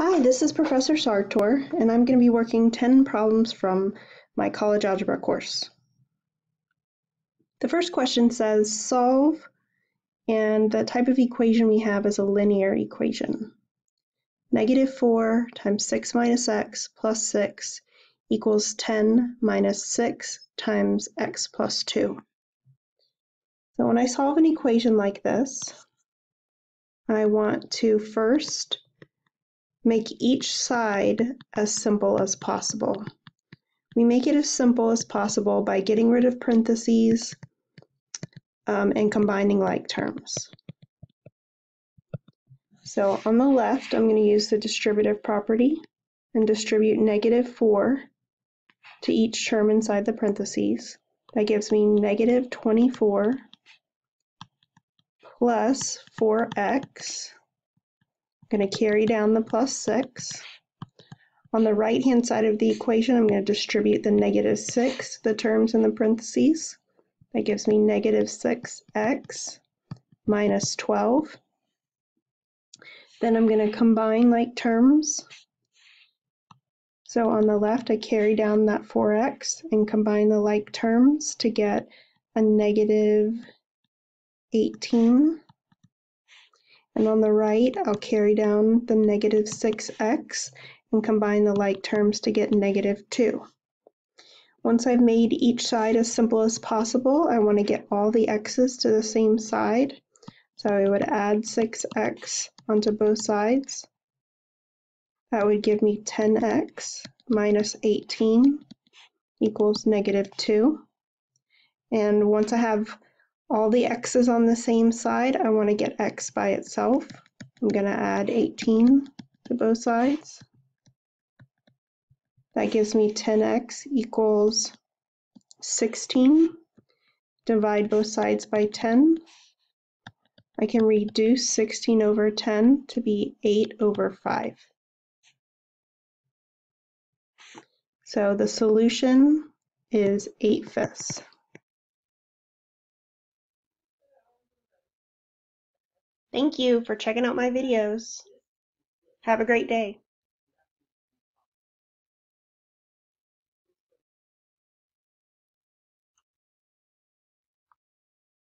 Hi, this is Professor Sartor, and I'm going to be working 10 problems from my college algebra course. The first question says solve, and the type of equation we have is a linear equation. Negative 4 times 6 minus x plus 6 equals 10 minus 6 times x plus 2. So when I solve an equation like this, I want to first Make each side as simple as possible. We make it as simple as possible by getting rid of parentheses um, and combining like terms. So on the left, I'm going to use the distributive property and distribute negative 4 to each term inside the parentheses. That gives me negative 24 plus 4x I'm going to carry down the plus 6. On the right-hand side of the equation, I'm going to distribute the negative 6, the terms in the parentheses. That gives me negative 6x minus 12. Then I'm going to combine like terms. So on the left, I carry down that 4x and combine the like terms to get a negative 18 and on the right, I'll carry down the negative 6x and combine the like terms to get negative 2. Once I've made each side as simple as possible, I want to get all the x's to the same side. So I would add 6x onto both sides. That would give me 10x minus 18 equals negative 2. And once I have all the x's on the same side, I want to get x by itself. I'm going to add 18 to both sides. That gives me 10x equals 16. Divide both sides by 10. I can reduce 16 over 10 to be 8 over 5. So the solution is 8 fifths. Thank you for checking out my videos. Have a great day.